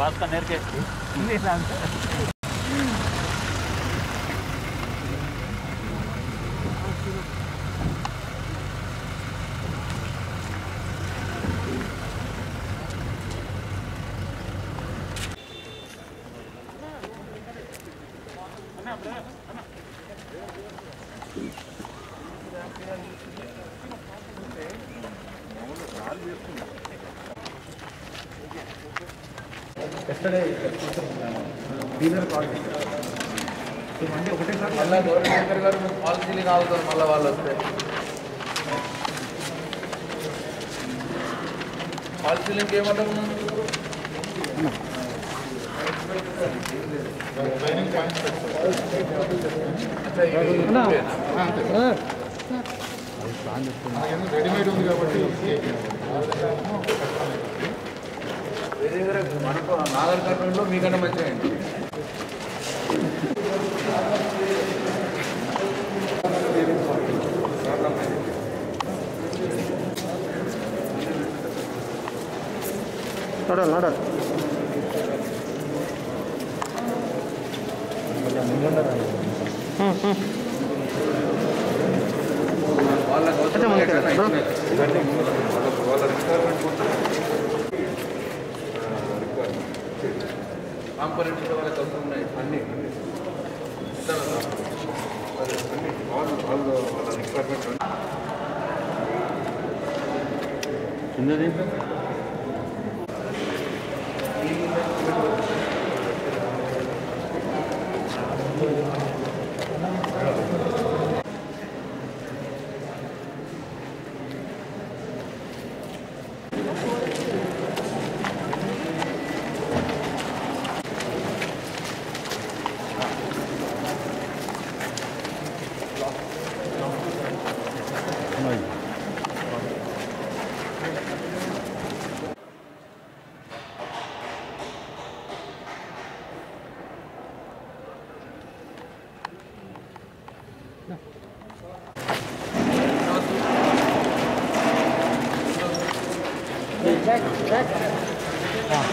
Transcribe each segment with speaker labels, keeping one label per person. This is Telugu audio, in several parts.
Speaker 1: बात का Yesterday dealer call చేశారు
Speaker 2: మళ్ళీ ఒకటేసారి మళ్ళీ గవర్నమెంట్ శంకర్ గారు పాలసీలు కావుతారు మళ్ళీ వాళ్ళు వస్తే పాలసీలు ఇంకేమంటాం
Speaker 3: రెడీమేడ్ ఉంది కాబట్టి
Speaker 2: వేరే మనకు నాగర్ కర్నూలులో మీకన్నా మంచిగా అయింది
Speaker 3: నడాలి నడాలి.
Speaker 2: వాళ్ళకు వాళ్ళ రిక్వైర్మెంట్ కాంపనెంట్స్ కూడా వాళ్ళకి అవసరం ఉన్నాయి అన్ని. అన్ని వాళ్ళు వాళ్ళు వాళ్ళ requirement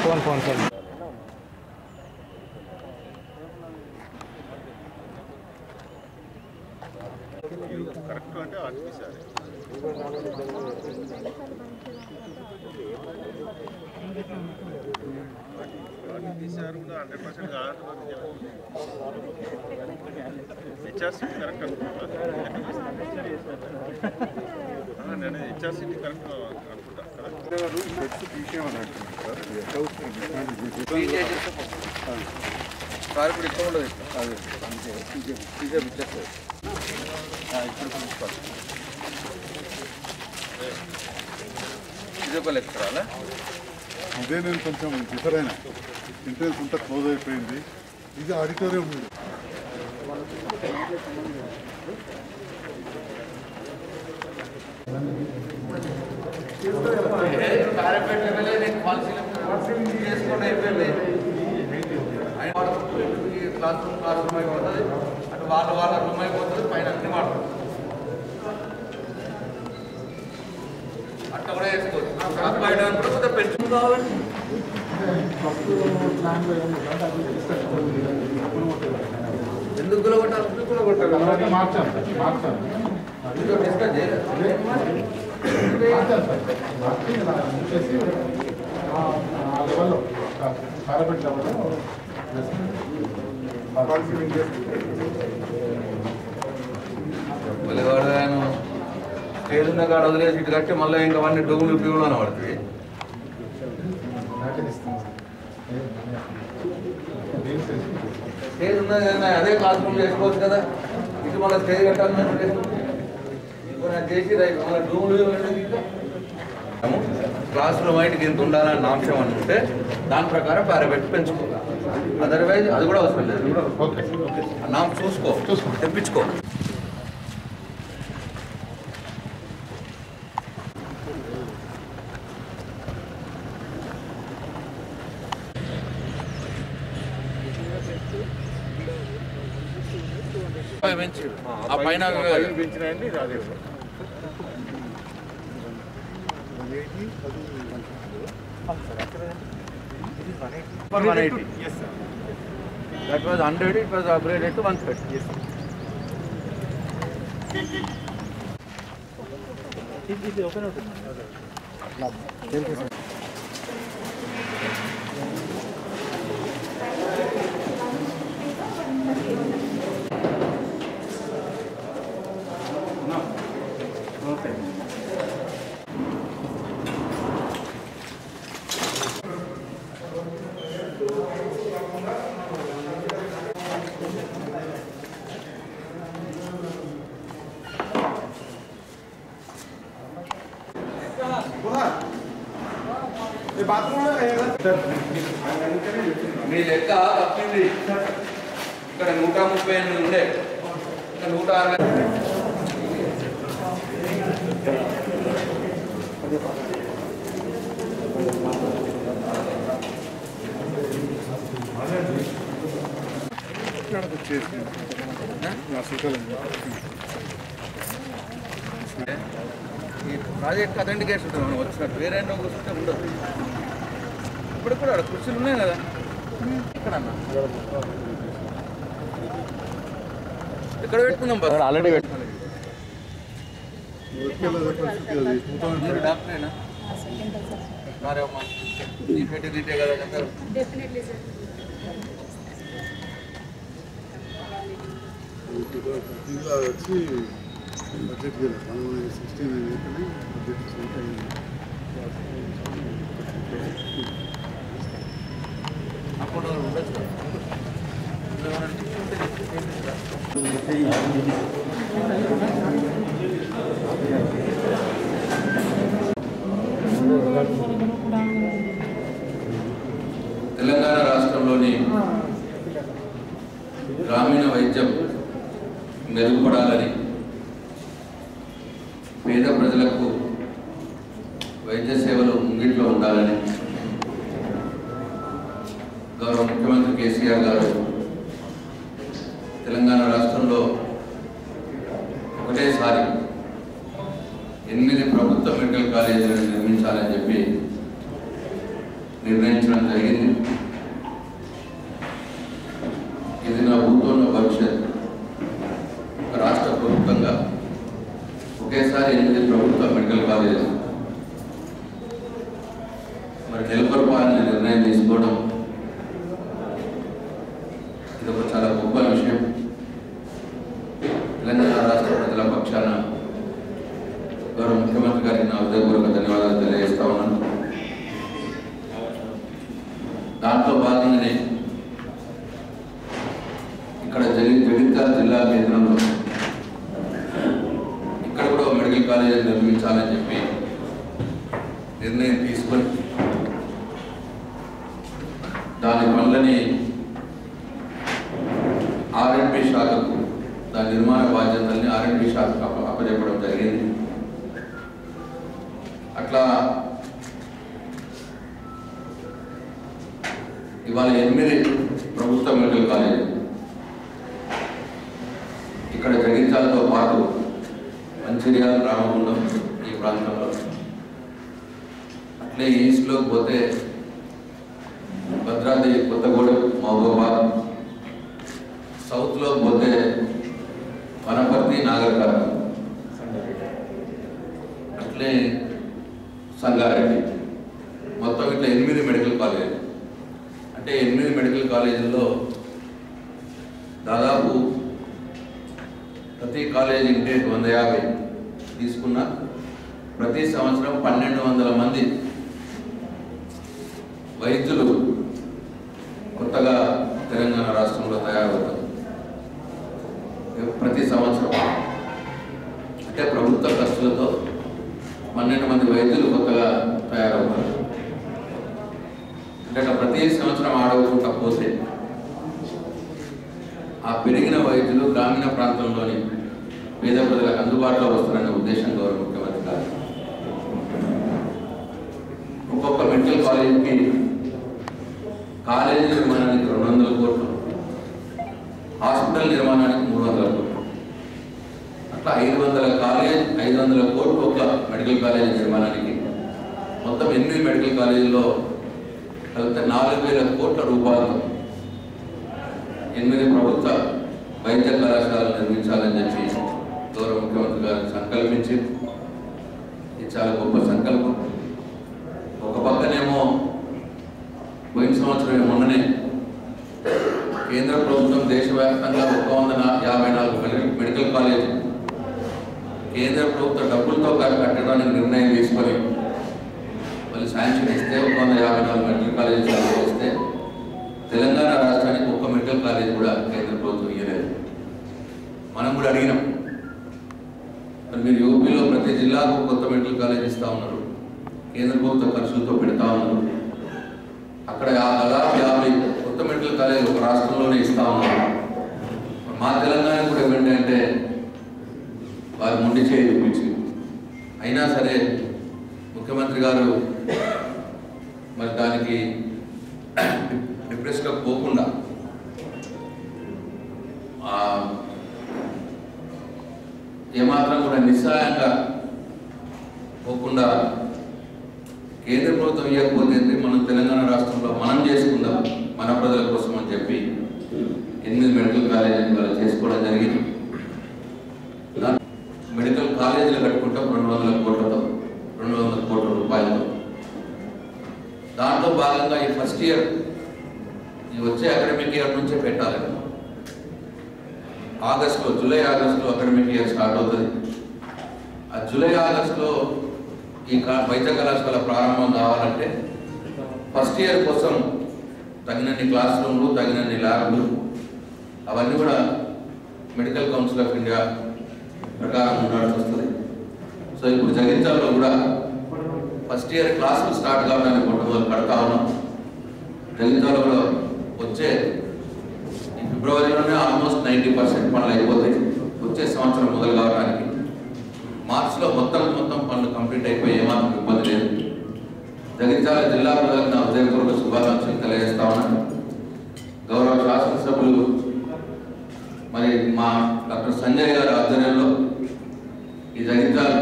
Speaker 3: phone phone phone
Speaker 4: HRC correct నేను హెచ్ఆర్సీ కరెక్ట్ అనుకుంటా
Speaker 2: సార్ ఇప్పుడు ఇక్కడ ఉండదు అది అంతే తీసే ఇచ్చేస్తుంది ఇప్పుడు చూసుకోవాలి ఇది
Speaker 3: నేను కొంచెం డిఫర్ అయినా ఎంట్రన్స్ అంతా క్లోజ్ అయిపోయింది ఇది ఆడిటోరియం ఉంది
Speaker 2: పారాపేట్ లెవెల్ నేను పాలసీ చేసుకోండి అయిపోయింది ఆయన వాడుకుంటూ ఈ క్లాస్ రూమ్ క్లాస్ రూమ్ అయిపోతుంది అటు వాళ్ళ వాళ్ళ రూమ్ అయిపోతుంది పైన అన్ని వాడుతుంది అట్లా కూడా చేసుకోవచ్చు అబ్బాయి కూడా కొంచెం పెంచు కావాలి ఎందుకు
Speaker 3: మార్చాను మార్చాను
Speaker 2: ఇందులో డిస్కస్ చేయలేదు ఆయన స్టేజ్ ఉన్న కాడ వదిలేసి ఇటు కట్టి మళ్ళీ ఇంకా అన్ని డొగులు పిగులు అని పడుతుంది స్టేజ్ ఉన్నది అదే క్లాస్ రూమ్ చేసుకోవచ్చు కదా. ఇటు మళ్ళీ స్టేజ్ కట్టాలని ఇప్పుడు నాకు చేసి రైట్ మళ్ళీ డొగులు క్లాస్ రూమ్ అయితే ఇంత ఉండాలన్న అంశం అని ఉంటే దాని ప్రకారం పారబెట్టి పెంచుకోవాలి. అదర్వైజ్ అది కూడా అవసరం లేదు.
Speaker 3: ఓకే.
Speaker 2: నా చూసుకో.
Speaker 3: చూసుకో.
Speaker 2: తెప్పించుకో. పెంచి. ఆ పైన For 180?
Speaker 4: Yes, sir.
Speaker 2: That was 100, it was upgraded to 130.
Speaker 4: Yes, sir. Is it open or not? Thank you, sir.
Speaker 2: మీ లెక్క తప్పింది. ఇక్కడ నూట ముప్పై ఎనిమిది ఉండే. ఇక్కడ నూట అరవై ఈ ప్రాజెక్ట్ అథెంటికేషన్ ఉంటుంది మనం వచ్చినట్టు. వేరే ఎన్నో కూర్చుంటే ఉండదు. ఇప్పుడు కూడా ఆడ కుర్చీలు ఉన్నాయి కదా. ఇక్కడ అన్న ఎక్కడ పెట్టుకుందాం బస్
Speaker 4: ఆల్రెడీ పెట్టు
Speaker 5: వచ్చేలా పరిస్థితి అది మొత్తం
Speaker 2: మీరు డాక్టరేనా మరేమ్మా నీ ఫెర్టిలిటీ కదా అందరూ
Speaker 6: Definitely, sir.
Speaker 5: దీంట్లో వచ్చి బడ్జెట్ కదా మనం సిక్స్టీన్ అయిపోయి బడ్జెట్
Speaker 2: తెలంగాణ రాష్ట్రంలోని గ్రామీణ వైద్యం మెరుగుపడాలని పేద ప్రజలకు వైద్య సేవలు ముంగిట్లో ఉండాలని గౌరవ ముఖ్యమంత్రి కేసీఆర్ గారు తెలంగాణ రాష్ట్రంలో ఒకటేసారి ఎనిమిది ప్రభుత్వ మెడికల్ కాలేజీలను నిర్మించాలని చెప్పి నిర్ణయించడం జరిగింది ఇది నా భూతోన్న భవిష్యత్ ఒక రాష్ట్ర ప్రభుత్వంగా ఒకేసారి ఎనిమిది ప్రభుత్వ మెడికల్ కాలేజీలు మరి నెలకొల్పాలని నిర్ణయం తీసుకోవడం ఇది ఒక చాలా గొప్ప విషయం తెలంగాణ రాష్ట్ర ప్రజల పక్షాన గౌరవ ముఖ్యమంత్రి గారికి నా హృదయపూర్వక ధన్యవాదాలు తెలియజేస్తా ఉన్నాను. దాంట్లో భాగంగానే ఇక్కడ జగిత్యాల జిల్లా కేంద్రంలో ఇక్కడ కూడా మెడికల్ కాలేజీ నిర్మించాలని చెప్పి నిర్ణయం తీసుకొని దాని పనులని ఆర్ఎండ్బి శాఖకు దాని నిర్మాణ బాధ్యతల్ని ఆర్ఎండ్బి శాఖకు అప్ప అప్పచెప్పడం జరిగింది అట్లా ఇవాళ ఎనిమిది ప్రభుత్వ మెడికల్ కాలేజీలు ఇక్కడ జగిత్యాలతో పాటు మంచిర్యాల రామగుండం ఈ ప్రాంతంలో. అట్లే ఈస్ట్లోకి పోతే భద్రాద్రి కొత్తగూడెం మహబూబాబాద్. సౌత్లో పోతే వనపర్తి నాగర్కర్ణ అట్లే సంగారెడ్డి మొత్తం ఇట్లా ఎనిమిది మెడికల్ కాలేజీలు అంటే ఎనిమిది మెడికల్ కాలేజీల్లో దాదాపు ప్రతి కాలేజీ ఇంటేక్ వంద యాభై తీసుకున్న ప్రతి సంవత్సరం పన్నెండు వందల మంది వైద్యులు కొత్తగా తెలంగాణ రాష్ట్రంలో తయారవుతారు. ప్రతి సంవత్సరం. అంటే ప్రభుత్వ ఖర్చులతో పన్నెండు మంది వైద్యులు కొత్తగా తయారవుతారు. అంటే ప్రతి సంవత్సరం ఆడవుకుంటా పోతే ఆ పెరిగిన వైద్యులు గ్రామీణ ప్రాంతంలోని పేద ప్రజలకు అందుబాటులో వస్తారనే ఉద్దేశం గవర్నమెంట్ ముఖ్యమంత్రి గారు ఒక్కొక్క మెడికల్ కాలేజీకి కాలేజీ నిర్మాణానికి రెండు వందల కోట్లు హాస్పిటల్ నిర్మాణానికి మూడు వందల కోట్లు అట్లా ఐదు వందల కాలేజ్ ఐదు వందల కోట్లు ఒక మెడికల్ కాలేజీ నిర్మాణానికి. మొత్తం ఎనిమిది మెడికల్ కాలేజీలో కలిపితే నాలుగు వేల కోట్ల రూపాయలు ఎనిమిది ప్రభుత్వ వైద్య కళాశాలలు నిర్మించాలని చెప్పి గౌరవ ముఖ్యమంత్రి గారు సంకల్పించి ఇది చాలా గొప్ప సంకల్పం. ఒక పక్కనేమో పోయిన సంవత్సరం మొన్ననే కేంద్ర ప్రభుత్వం దేశవ్యాప్తంగా ఒక వంద యాభై నాలుగు మెడికల్ కాలేజ్ కేంద్ర ప్రభుత్వ డబ్బులతో కట్టడానికి నిర్ణయం తీసుకొని మళ్ళీ శాంక్షన్ ఇస్తే ఒక వంద యాభై నాలుగు మెడికల్ కాలేజ్ చాలు వస్తే తెలంగాణ రాష్ట్రానికి ఒక్క మెడికల్ కాలేజ్ కూడా కేంద్ర ప్రభుత్వం ఇవ్వలేదు మనం కూడా అడిగినాం. మరి మీరు యూపీలో ప్రతి జిల్లాకు కొత్త మెడికల్ కాలేజ్ ఇస్తా ఉన్నారు. కేంద్ర ప్రభుత్వ ఖర్చులతో పెడతా ఉన్నారు. అక్కడ దాదాపు యాభై కొత్త మెడికల్ కాలేజ్ ఒక రాష్ట్రంలోనే ఇస్తా ఉన్నారు. మా తెలంగాణ కూడా ఏమిటంటే వారు మొండి చేయి చూపించి అయినా సరే ముఖ్యమంత్రి గారు మరి దానికి డిప్రెస్గా పోకుండా ఏమాత్రం కూడా నిస్సహాయంగా పోకుండా కేంద్ర ప్రభుత్వం ఇవ్వకపోతే మనం తెలంగాణ రాష్ట్రంలో మనం చేసుకుందాం మన ప్రజల కోసం అని చెప్పి ఎనిమిది మెడికల్ కాలేజీలు వాళ్ళు చేసుకోవడం జరిగింది. First year. ఈ వచ్చే అకాడమిక్ ఇయర్ నుంచే పెట్టాలి. ఆగస్టులో జూలై ఆగస్టులో అకాడమిక్ ఇయర్ స్టార్ట్ అవుతుంది. ఆ జూలై ఆగస్టులో ఈ వైద్య కళాశాల ప్రారంభం కావాలంటే ఫస్ట్ ఇయర్ కోసం తగినన్ని క్లాస్ రూమ్లు తగినన్ని ల్యాబ్లు అవన్నీ కూడా మెడికల్ కౌన్సిల్ ఆఫ్ ఇండియా ప్రకారం ఉండాల్సి వస్తుంది. సో ఇప్పుడు జగిత్యాలలో కూడా ఫస్ట్ ఇయర్ క్లాసులు స్టార్ట్ కావడానికి మొట్టమొదలు కడతా ఉన్నాం. జగిత్యాలలో వచ్చే ఈ ఫిబ్రవరిలోనే ఆల్మోస్ట్ నైంటీ పర్సెంట్ పనులు అయిపోతాయి. వచ్చే సంవత్సరం మొదలు కావడానికి మార్చిలో మొత్తం మొత్తం పనులు కంప్లీట్ అయిపోయి ఏమాత్రం ఇబ్బంది లేదు. జగిత్యాల జిల్లా ప్రజలకు నా హృదయపూర్వక శుభాకాంక్షలు తెలియజేస్తా ఉన్నాను గౌరవ శాసనసభ్యులు మరి మా డాక్టర్ సంజయ్ గారి ఆధ్వర్యంలో ఈ జగిత్యాల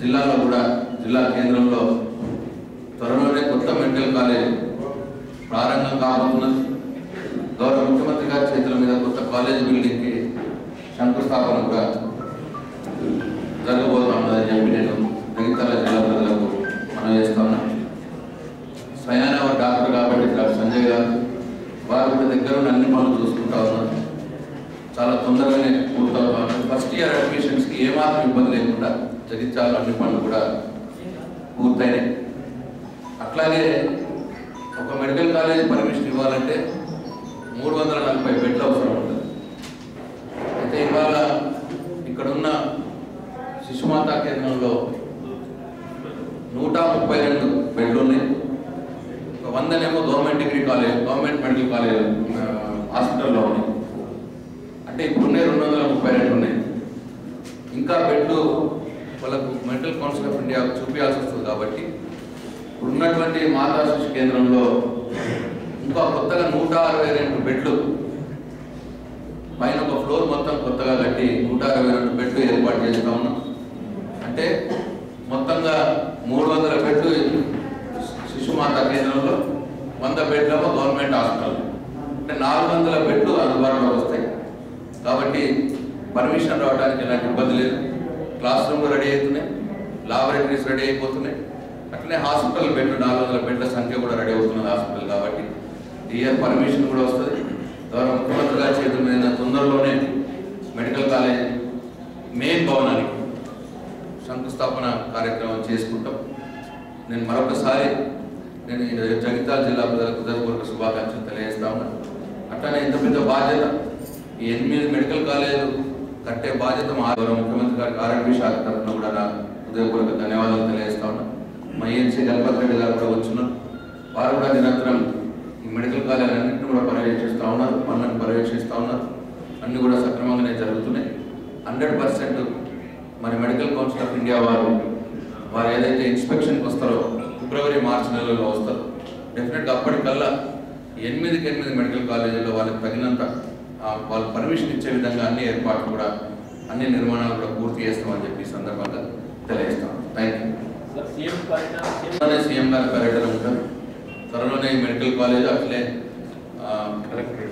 Speaker 2: జిల్లాలో కూడా జిల్లా కేంద్రంలో త్వరలోనే కొత్త మెడికల్ కాలేజ్ ప్రారంభం కాబోతున్నది. గౌరవ ముఖ్యమంత్రి గారి చేతుల మీద కొత్త కాలేజ్ బిల్డింగ్కి శంకుస్థాపన కూడా జరగబోతున్నదని చెప్పి నేను మిగతా జిల్లా ప్రజలకు మనం చేస్తున్నాం స్వయాన డాక్టర్ కాబట్టి డాక్టర్ సంజయ్ గారు వారి దగ్గర ఉన్న అన్ని పనులు చూసుకుంటా ఉన్నారు చాలా తొందరగానే పూర్తవుతా. ఫస్ట్ ఇయర్ అడ్మిషన్స్కి ఏమాత్రం ఇబ్బంది లేకుండా జగిత్యాల అన్ని పనులు కూడా పూర్తయినాయి. అలాగే ఒక మెడికల్ కాలేజ్ పర్మిషన్ ఇవ్వాలంటే మూడు వందల నలభై బెడ్లు అవసరం ఉంటుంది. అయితే ఇవాళ ఇక్కడున్న శిశుమాతా కేంద్రంలో నూట ముప్పై రెండు బెడ్లు ఉన్నాయి. ఒక వందనేమో government degree college government medical college హాస్పిటల్లో ఉన్నాయి. అంటే ఇప్పుడున్నే రెండు వందల ముప్పై రెండు ఉన్నాయి. ఇంకా బెడ్లు వాళ్ళకు మెడికల్ కౌన్సిల్ ఆఫ్ ఇండియా చూపించాల్సి వస్తుంది కాబట్టి ఉన్నటువంటి మాతా శిశు కేంద్రంలో ఇంకా కొత్తగా నూట అరవై రెండు బెడ్లు పైన ఒక ఫ్లోర్ మొత్తం కొత్తగా కట్టి నూట అరవై రెండు బెడ్లు ఏర్పాటు చేస్తా ఉన్నాం. అంటే మొత్తంగా మూడు వందల బెడ్లు శిశుమాత కేంద్రంలో వంద బెడ్లేమో గవర్నమెంట్ హాస్పిటల్. అంటే నాలుగు వందల బెడ్లు అందుబాటులో వస్తాయి. కాబట్టి పర్మిషన్ రావడానికి ఎలాంటి ఇబ్బంది లేదు. క్లాస్ రూమ్లు రెడీ అవుతున్నాయి. లాబొరేటరీస్ రెడీ అయిపోతున్నాయి. అట్లనే హాస్పిటల్ బెడ్ నాలుగు వందల బెడ్ల సంఖ్య కూడా రెడీ అవుతున్నది హాస్పిటల్ కాబట్టి ఇయర్ పర్మిషన్ కూడా వస్తుంది. ద్వారా ముఖ్యమంత్రి గారి చేతుల మీద తొందరలోనే మెడికల్ కాలేజ్ మెయిన్ భవనానికి శంకుస్థాపన కార్యక్రమం చేసుకుంటాం. నేను మరొకసారి నేను జగిత్యాల జిల్లా ప్రజలకు హృదయపూర్వక శుభాకాంక్షలు తెలియజేస్తా ఉన్నాను అట్లనే ఇంత పెద్ద బాధ్యత ఈ ఎనిమిది మెడికల్ కాలేజీలు కట్టే బాధ్యత మా ముఖ్యమంత్రి గారికి ఆరోగ్య శాఖ తరఫున కూడా నా హృదయపూర్వక ధన్యవాదాలు తెలియజేస్తా ఉన్నాను మా ఏఎన్సీ గణపతి రెడ్డి గారు కూడా వచ్చున్నారు వారు కూడా నిరంతరం ఈ మెడికల్ కాలేజీలన్నింటినీ కూడా పర్యవేక్షిస్తూ ఉన్నారు పనులను పర్యవేక్షిస్తూ ఉన్నారు. అన్నీ కూడా సక్రమంగానే జరుగుతున్నాయి. హండ్రెడ్ పర్సెంట్ మరి మెడికల్ కౌన్సిల్ ఆఫ్ ఇండియా వారు వారు ఏదైతే ఇన్స్పెక్షన్కి వస్తారో ఫిబ్రవరి మార్చి నెలలో వస్తారు. డెఫినెట్గా అప్పటికల్లా ఎనిమిదికి ఎనిమిది మెడికల్ కాలేజీల్లో వాళ్ళకి తగినంత వాళ్ళు పర్మిషన్ ఇచ్చే విధంగా అన్ని ఏర్పాట్లు కూడా అన్ని నిర్మాణాలు కూడా పూర్తి చేస్తామని చెప్పి సందర్భంగా తెలియజేస్తాం థ్యాంక్ యూ
Speaker 1: సీఎం పర్యటన సీఎం
Speaker 2: గారి పర్యటన ఉంటారు త్వరలోనే మెడికల్ కాలేజ్ అట్లే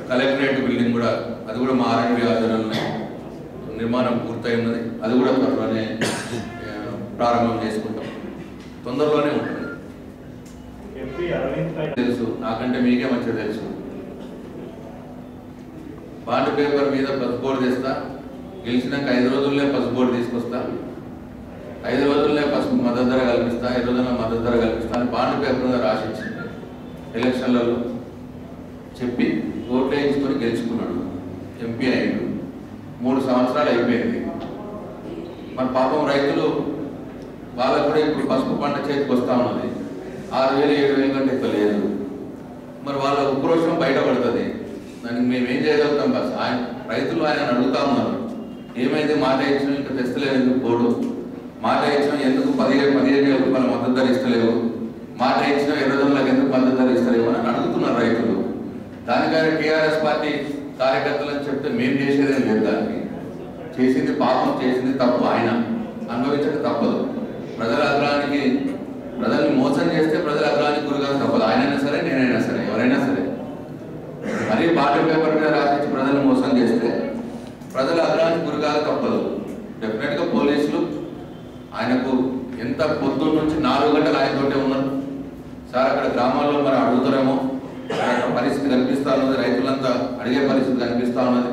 Speaker 2: కలెక్టరేట్ బిల్డింగ్ కూడా అది కూడా మా ఆర్ఎండ్బి ఆధ్వర్యంలోనే నిర్మాణం పూర్తయి ఉన్నది అది కూడా త్వరలోనే ప్రారంభం చేసుకుంటాం. తొందరలోనే ఉంటుంది.
Speaker 1: ఎంపీ అరవింద్ పై
Speaker 2: తెలుసు. నాకంటే మీకే మంచిగా తెలుసు. బాండ్ పేపర్ మీద పసుపు బోర్డు తెస్తా. గెలిచినాక ఐదు రోజుల్లో పసుపు బోర్డు తీసుకొస్తా. ఐదు రోజుల్లో పసుపు మద్దతు మద్దతు ధర కల్పిస్తాను అని బాండ్ పేపర్ మీద రాసి ఎలక్షన్లలో చెప్పి ఓట్లు వేయించుకొని గెలుచుకున్నాడు. ఎంపీ అయ్యాడు. మూడు సంవత్సరాలు అయిపోయింది. మన పాపం రైతులు వాళ్ళకు కూడా ఇప్పుడు పసుపు పంట చేతికి వస్తా ఉన్నది. ఆరు వేలు ఏడు వేలు కంటే ఎక్కువ లేదు. మరి వాళ్ళ ఉక్రోషం బయటపడుతుంది. దానికి మేము ఏం చేయగలుగుతాం? బస్ ఆయన రైతులు ఆయన అడుగుతా ఉన్నారు. ఏమైంది? మాట ఇచ్చిన ఇంకా తెస్తలేదు ఎందుకు? పోడు. మాట ఇచ్చిన ఎందుకు పదిహేను పదిహేను వేల రూపాయల మద్దతు ధర ఇస్తలేవు? మాట ఇచ్చిన ఎర్రదొంగలకు ఎందుకు మద్దతు ధర ఇస్తలేవు అని అడుగుతున్నారు రైతులు. దానికైనా టీఆర్ఎస్ పార్టీ కార్యకర్తలను చెప్తే మేము చేసేదేం లేదు దానికి. చేసింది పాపం చేసింది తప్పు ఆయన. అనుభవించక తప్పదు. ప్రజల అగ్రహానికి ప్రజల్ని మోసం చేస్తే ప్రజల అగ్రహానికి గురిగా తప్పదు. ఆయనైనా సరే నేనైనా సరే ఎవరైనా సరే. మరీ బాట పేపర్ మీద రాసించి ప్రజల్ని మోసం చేస్తే ప్రజల అగ్రహానికి గురికాక తప్పదు. డెఫినెట్గా పోలీసులు ఆయనకు ఎంత పొద్దున్న నుంచి నాలుగు గంటలు ఆయనతోటే ఉన్నారు. సార్ అక్కడ గ్రామాల్లో మరి అడుగుతారేమో? ఆయన పరిస్థితి కనిపిస్తా ఉన్నది రైతులంతా అడిగే పరిస్థితి కనిపిస్తా ఉన్నది.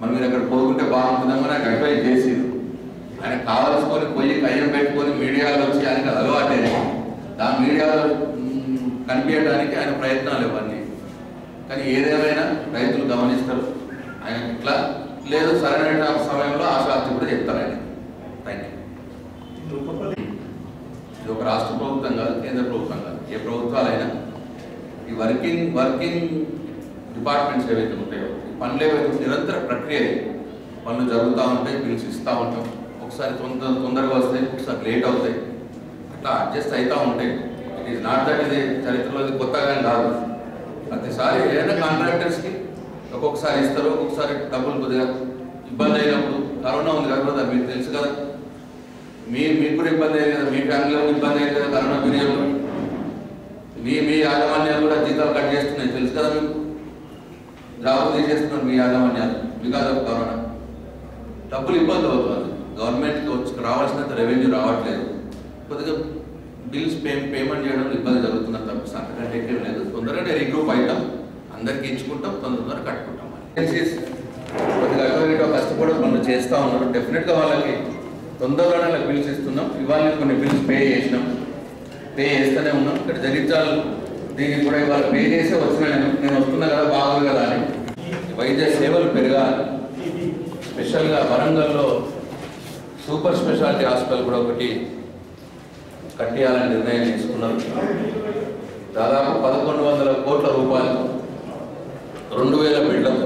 Speaker 2: మరి మీరు అక్కడ పోకుంటే బాగుంటుందేమో నాకు అడ్వైజ్ చేసి ఆయన కావలసుకొని పోయి కయ్యం పెట్టుకొని మీడియాలో వచ్చి ఆయనకు అలవాటే. దాని మీడియాలో కనిపించడానికి ఆయన ప్రయత్నాలు ఇవన్నీ. కానీ ఏదేమైనా రైతులు గమనిస్తారు. ఆయన ఇట్లా లేదు సరైన సమయంలో ఆశాస్తి కూడా చెప్తారు ఆయన థ్యాంక్ యూ ఇది ఒక రాష్ట్ర ప్రభుత్వం కాదు కేంద్ర ప్రభుత్వం కాదు ఏ ప్రభుత్వాలైనా ఈ వర్కింగ్ వర్కింగ్ డిపార్ట్మెంట్స్ ఏవైతే ఉంటాయో పనులు ఏవైతే నిరంతర ప్రక్రియ పనులు జరుగుతూ ఉంటాయి పిలిచి ఇస్తూ ఉంటాం. ఒకసారి తొందర తొందరగా వస్తాయి ఒకసారి లేట్ అవుతాయి. అట్లా అడ్జస్ట్ అవుతూ ఉంటాయి. ఇట్ ఈస్ నాట్ దట్ ఇది చరిత్రలో ఇది కొత్తగా కాదు. ప్రతిసారి ఏదైనా కాంట్రాక్టర్స్కి ఒక్కొక్కసారి ఇస్తారు ఒక్కొక్కసారి డబ్బులు కొద్దిగా ఇబ్బంది అయినప్పుడు కరోనా ఉంది కదా మీకు తెలుసు కదా. మీ మీకు కూడా ఇబ్బంది అయ్యింది కదా మీ ఫ్యామిలీలో ఇబ్బంది అయ్యింది కదా కరోనా పీరియడ్లో మీ మీ యాజమాన్యాలు కూడా జీతాలు కట్ చేస్తున్నాయి. తెలుసు కదా మీకు? జాబ్ తీసేస్తున్నారు మీ యాజమాన్యాలు. Because of corona. డబ్బులు ఇబ్బంది అవుతుంది. గవర్నమెంట్కి వచ్చి రావాల్సినంత రెవెన్యూ రావట్లేదు. కొద్దిగా బిల్స్ పే పేమెంట్ చేయడం ఇబ్బంది జరుగుతున్నారు తప్ప అంతకంటే ఏం లేదు. తొందరగా రిగ్రూప్ అవుతాం. అందరికి ఇచ్చుకుంటాం తొందర తొందర కట్టుకుంటాం కొద్దిగా అటు కష్టపడి పనులు చేస్తూ ఉన్నారు. డెఫినెట్గా వాళ్ళకి తొందరలోనే బిల్స్ ఇస్తున్నాం. ఇవాళ కొన్ని బిల్స్ పే చేసినాం. పే చేస్తూనే ఉన్నాం. ఇక్కడ జగిత్యాలు దీనికి కూడా ఇవాళ పే చేసే వచ్చిన నేను నేను వస్తున్నా కదా బాగుంది కదా అని. వైద్య సేవలు పెరగాలి. స్పెషల్గా వరంగల్లో సూపర్ స్పెషాలిటీ హాస్పిటల్ కూడా ఒకటి కట్టేయాలని నిర్ణయం తీసుకున్నారు. దాదాపు పదకొండు వందల కోట్ల రూపాయలు రెండు వేల బిడ్డలు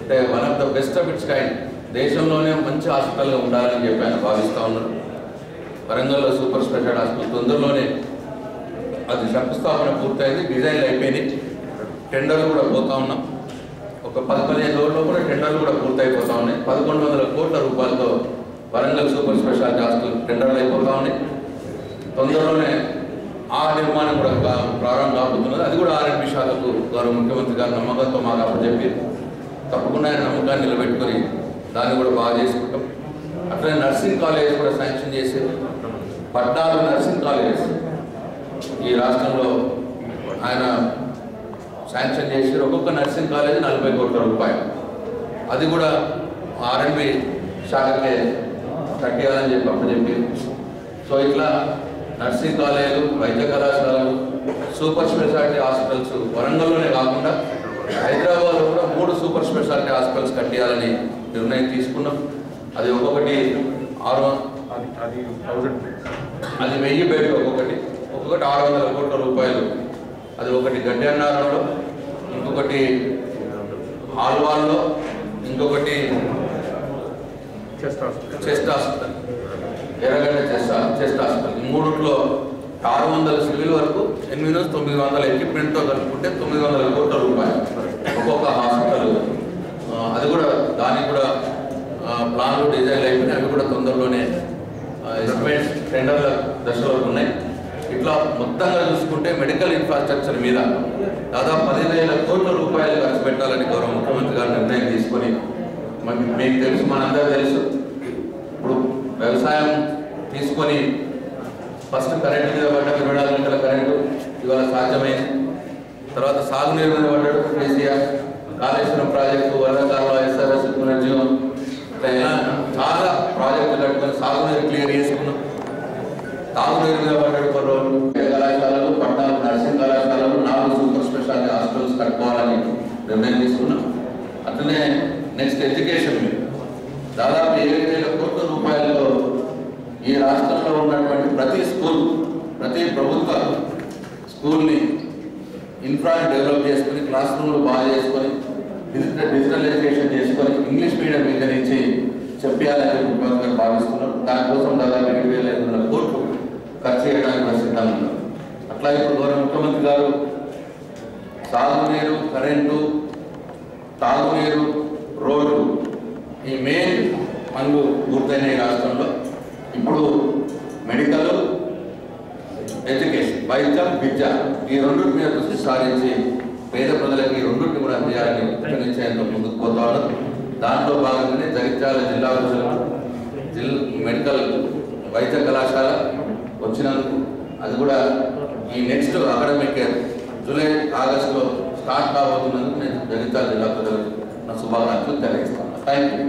Speaker 2: అంటే one of the best of its kind. దేశంలోనే మంచి హాస్పిటల్గా ఉండాలని చెప్పి ఆయన భావిస్తూ ఉన్నారు. వరంగల్లో సూపర్ స్పెషల్ హాస్పిటల్ తొందరలోనే అది శంకుస్థాపన పూర్తయింది డిజైన్లు అయిపోయినాయి. టెండర్లు కూడా పోతా ఉన్నాం. ఒక పది పదిహేను రోజుల్లో కూడా టెండర్లు కూడా పూర్తయిపోతా ఉన్నాయి. పదకొండు వందల కోట్ల రూపాయలతో వరంగల్ సూపర్ స్పెషాలిటీ హాస్పిటల్ టెండర్లు అయిపోతా ఉన్నాయి. తొందరలోనే ఆ నిర్మాణం కూడా ప్రారంభం కాబోతున్నది. అది కూడా ఆర్ఎంపీ శాఖకు గారు ముఖ్యమంత్రి గారు నమ్మకంతో మాకు అప్పచెప్పి తప్పకుండా ఆయన నమ్మకాన్ని నిలబెట్టుకొని దాన్ని కూడా బాగా చేసుకుంటాం. అట్లనే నర్సింగ్ కాలేజ్ కూడా శాంక్షన్ చేసేది పద్నాలుగు నర్సింగ్ కాలేజెస్ ఈ రాష్ట్రంలో ఆయన శాంక్షన్ చేసి ఒక్కొక్క నర్సింగ్ కాలేజ్ నలభై కోట్ల రూపాయలు. అది కూడా ఆర్ఎండ్బి శాఖకే కట్టేయాలని చెప్పి అప్పచెప్పి. సో ఇట్లా నర్సింగ్ కాలేజీలు వైద్య కళాశాలలు సూపర్ స్పెషాలిటీ హాస్పిటల్స్ వరంగల్లోనే కాకుండా హైదరాబాద్లో కూడా మూడు సూపర్ స్పెషాలిటీ హాస్పిటల్స్ కట్టేయాలని నిర్ణయం తీసుకున్నాం. అది ఒక్కొక్కటి ఆరు
Speaker 4: అది అది థౌజండ్
Speaker 2: అది వెయ్యి బెడ్లు ఒక్కొక్కటి. ఒక్కొక్కటి ఆరు వందల కోట్ల రూపాయలు. అది ఒకటి గడ్డన్నారంలో ఇంకొకటి ఆల్వాల్లో ఇంకొకటి
Speaker 4: chest hospital
Speaker 2: chest hospital Erragadda chest chest hospital ఈ మూడిట్లో ఆరు వందల సివిల్ వరకు ఎనిమిది నుంచి తొమ్మిది వందల ఎక్విప్మెంట్తో కలుపుకుంటే తొమ్మిది వందల కోట్ల రూపాయలు. ఒక్కొక్క హాస్పిటల్ అది కూడా దానికి కూడా ప్లాన్లు డిజైన్లు అయిపోయినాయి. అవి కూడా తొందరలోనే ఎస్టిమేట్స్ టెండర్ల దశలో ఉన్నాయి. ఇట్లా మొత్తంగా చూసుకుంటే మెడికల్ ఇన్ఫ్రాస్ట్రక్చర్ మీద దాదాపు పదివేల కోట్ల రూపాయలు ఖర్చు పెట్టాలని గౌరవ ముఖ్యమంత్రి గారు నిర్ణయం తీసుకొని మీకు తెలుసు మనందరూ తెలుసు. ఇప్పుడు వ్యవసాయం తీసుకొని ఫస్ట్ కరెంటు మీద పడ్డ ఇరవై నాలుగు గంటల కరెంటు ఇవాళ సాధ్యమైంది. తర్వాత సాగునీరు మీద పడ్డాడు కేసీఆర్ కాళేశ్వరం ప్రాజెక్టు వరదకాల ఎస్ఆర్ఎస్ పునర్జీవం చాలా ప్రాజెక్టులు కట్టుకొని సాగునీరు క్లియర్ చేసుకున్నాం. తాగునీరు మీద కొన్ని రోజులు కళాశాలలు పట్టాలు నర్సింగ్ కళాశాలలు నాలుగు సూపర్ స్పెషాలిటీ హాస్పిటల్స్ కట్టుకోవాలని నిర్ణయం తీసుకున్నాం. అట్లనే నెక్స్ట్ ఎడ్యుకేషన్ దాదాపు ఏడు వేల కోట్ల రూపాయలతో ఈ రాష్ట్రంలో ఉన్నటువంటి ప్రతి స్కూల్ ప్రతి ప్రభుత్వ స్కూల్ని ఇన్ఫ్రా డెవలప్ చేసుకొని క్లాస్ రూమ్లు బాగా చేసుకొని డిజిటల్ డిజిటల్ ఎడ్యుకేషన్ చేసుకొని ఇంగ్లీష్ మీడియం మీద నుంచి చెప్పాలని ముఖ్యమంత్రి భావిస్తున్నారు. దానికోసం దాదాపు ఏడు వేల ఐదు వందల కోట్లు ఖర్చు చేయడానికి మనం సిద్ధంగా ఉన్నాం అట్లా ఇప్పుడు గౌరవ ముఖ్యమంత్రి గారు సాగునీరు కరెంటు తాగునీరు రోడ్డు ఈ మెయిన్ పనులు పూర్తయిన ఈ రాష్ట్రంలో. ఇప్పుడు మెడికల్ ఎడ్యుకేషన్ వైద్యం విద్య ఈ రెండు మీద దృష్టి సారించి పేద ప్రజలకి ఈ రెండింటిని కూడా అందించాలని ప్రయత్నించేందుకు ముందుకు పోతాను దాంట్లో భాగంగానే జగిత్యాల జిల్లా జిల్లా జిల్ మెడికల్ వైద్య కళాశాల వచ్చినందుకు అది కూడా ఈ నెక్స్ట్ అకాడమిక్ ఇయర్ జూలై ఆగస్టులో స్టార్ట్ కాబోతున్నందుకు నేను జగిత్యాల జిల్లా ప్రజలకు నా శుభాకాంక్షలు తెలియజేస్తాను. Thank you